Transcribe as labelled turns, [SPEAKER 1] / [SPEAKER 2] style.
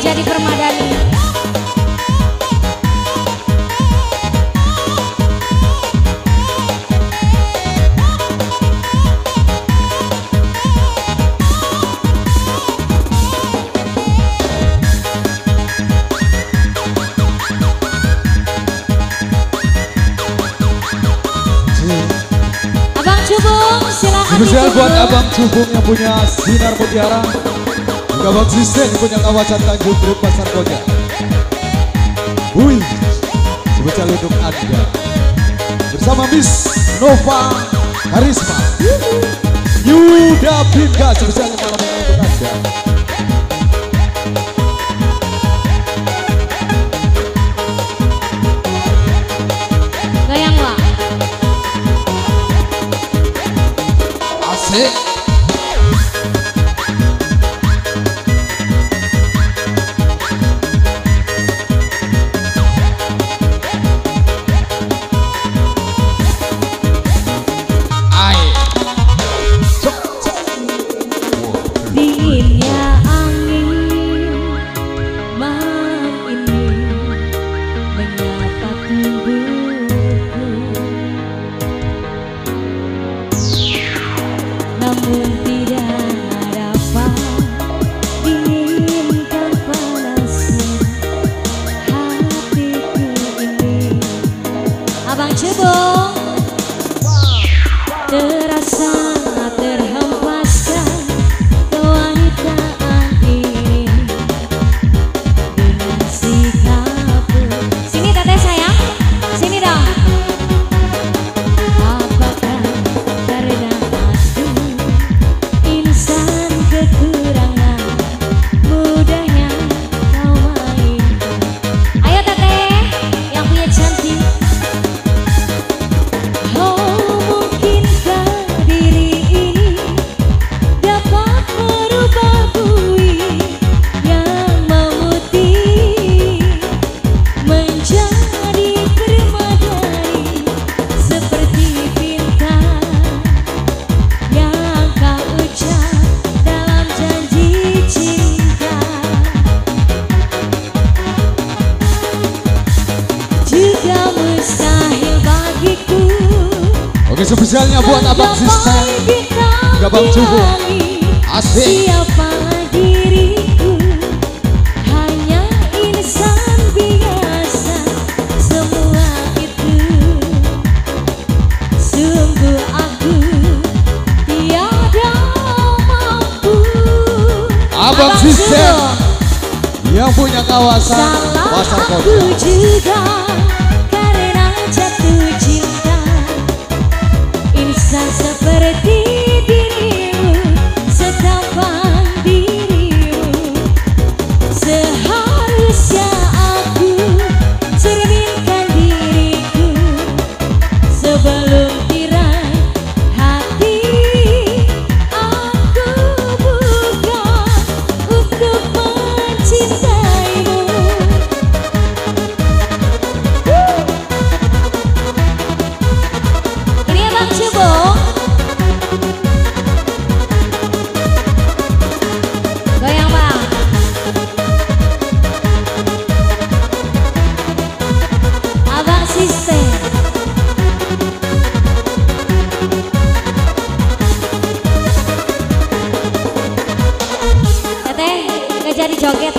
[SPEAKER 1] jadi permadani Abang Cubung silakan
[SPEAKER 2] Spesial buat. Abang Cubung yang punya Sinar Mutiara Sisten yang punya kawasan Tanjung Priok Pasar Koja Wih, spesial untuk Anda. Bersama Miss Nova Karisma. Yuda Pinka spesial malam untuk Anda Oke spesialnya buat Abang Sisten Juga Bang Cubung. Asik.
[SPEAKER 1] Siapa diriku Hanya insan biasa Semua itu Sungguh aku Tiada mampu
[SPEAKER 2] Abang Sisten. Yang punya kawasan
[SPEAKER 1] Salah
[SPEAKER 2] Pasar
[SPEAKER 1] aku
[SPEAKER 2] Koja
[SPEAKER 1] juga cho cái